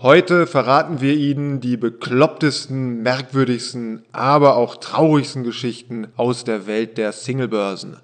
Heute verraten wir Ihnen die beklopptesten, merkwürdigsten, aber auch traurigsten Geschichten aus der Welt der Singlebörsen.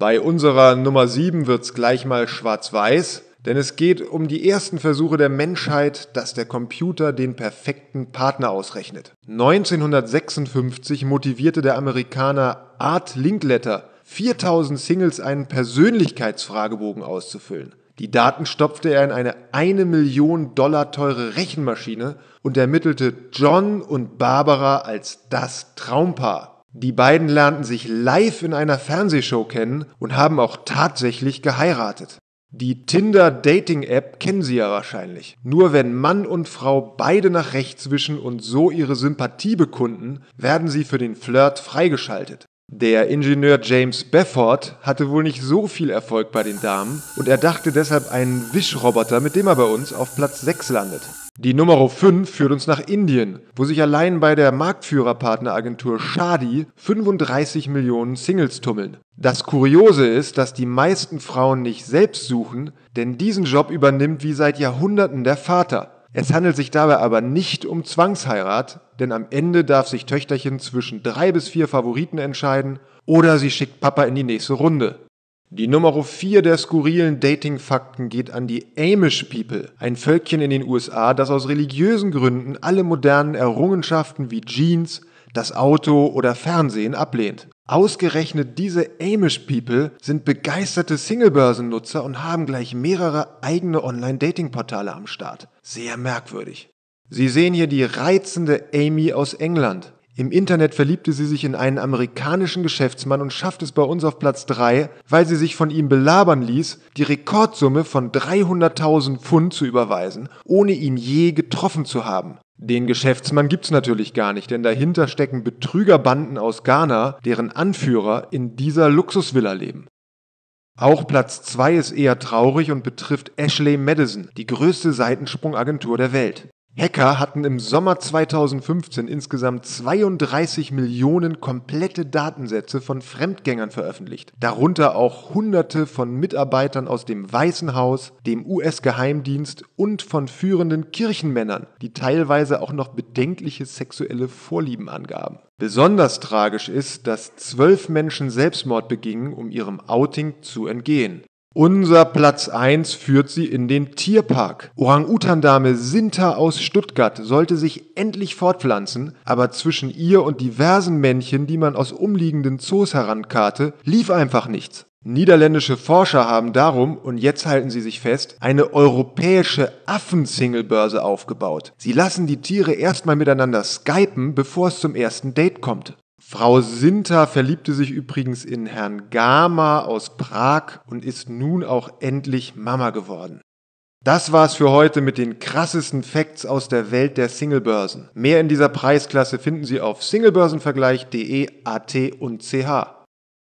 Bei unserer Nummer 7 wird's gleich mal schwarz-weiß, denn es geht um die ersten Versuche der Menschheit, dass der Computer den perfekten Partner ausrechnet. 1956 motivierte der Amerikaner Art Linkletter 4000 Singles einen Persönlichkeitsfragebogen auszufüllen. Die Daten stopfte er in eine eine Million Dollar teure Rechenmaschine und ermittelte John und Barbara als das Traumpaar. Die beiden lernten sich live in einer Fernsehshow kennen und haben auch tatsächlich geheiratet. Die Tinder-Dating-App kennen Sie ja wahrscheinlich. Nur wenn Mann und Frau beide nach rechts wischen und so ihre Sympathie bekunden, werden sie für den Flirt freigeschaltet. Der Ingenieur James Befford hatte wohl nicht so viel Erfolg bei den Damen und er dachte deshalb einen Wischroboter, mit dem er bei uns auf Platz 6 landet. Die Nummer 5 führt uns nach Indien, wo sich allein bei der Marktführerpartneragentur Shadi 35 Millionen Singles tummeln. Das Kuriose ist, dass die meisten Frauen nicht selbst suchen, denn diesen Job übernimmt wie seit Jahrhunderten der Vater. Es handelt sich dabei aber nicht um Zwangsheirat, denn am Ende darf sich Töchterchen zwischen drei bis vier Favoriten entscheiden oder sie schickt Papa in die nächste Runde. Die Nummer 4 der skurrilen Dating-Fakten geht an die Amish People, ein Völkchen in den USA, das aus religiösen Gründen alle modernen Errungenschaften wie Jeans, das Auto oder Fernsehen ablehnt. Ausgerechnet diese Amish People sind begeisterte Singlebörsennutzer und haben gleich mehrere eigene Online-Dating-Portale am Start. Sehr merkwürdig. Sie sehen hier die reizende Amy aus England. Im Internet verliebte sie sich in einen amerikanischen Geschäftsmann und schafft es bei uns auf Platz 3, weil sie sich von ihm belabern ließ, die Rekordsumme von 300.000 Pfund zu überweisen, ohne ihn je getroffen zu haben. Den Geschäftsmann gibt's natürlich gar nicht, denn dahinter stecken Betrügerbanden aus Ghana, deren Anführer in dieser Luxusvilla leben. Auch Platz 2 ist eher traurig und betrifft Ashley Madison, die größte Seitensprungagentur der Welt. Hacker hatten im Sommer 2015 insgesamt 32 Millionen komplette Datensätze von Fremdgängern veröffentlicht, darunter auch Hunderte von Mitarbeitern aus dem Weißen Haus, dem US-Geheimdienst und von führenden Kirchenmännern, die teilweise auch noch bedenkliche sexuelle Vorlieben angaben. Besonders tragisch ist, dass zwölf Menschen Selbstmord begingen, um ihrem Outing zu entgehen. Unser Platz 1 führt sie in den Tierpark. Orang-Utan-Dame Sinta aus Stuttgart sollte sich endlich fortpflanzen, aber zwischen ihr und diversen Männchen, die man aus umliegenden Zoos herankarte, lief einfach nichts. Niederländische Forscher haben darum, und jetzt halten sie sich fest, eine europäische Affen-Singlebörse aufgebaut. Sie lassen die Tiere erstmal miteinander skypen, bevor es zum ersten Date kommt. Frau Sinter verliebte sich übrigens in Herrn Gama aus Prag und ist nun auch endlich Mama geworden. Das war's für heute mit den krassesten Facts aus der Welt der Singlebörsen. Mehr in dieser Preisklasse finden Sie auf singlebörsenvergleich.de, AT und CH.